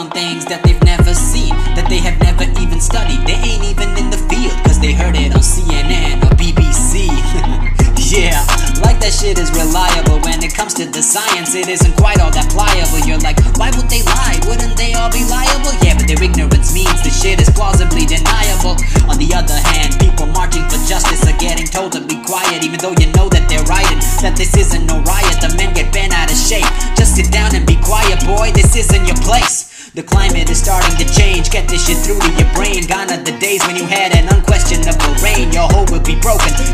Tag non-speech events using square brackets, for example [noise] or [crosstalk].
on things that they've never seen, that they have never even studied. They ain't even in the field, cause they heard it on CNN or BBC. [laughs] yeah, like that shit is reliable. When it comes to the science, it isn't quite all that pliable. You're like, why would they lie? Wouldn't they all be liable? Yeah, but their ignorance means the shit is plausibly deniable. On the other hand, people marching for justice are getting told to be quiet, even though you know that they're right and that this isn't no riot. The men get bent place. The climate is starting to change. Get this shit through to your brain. Gone are the days when you had an unquestionable reign. Your hoe will be broken.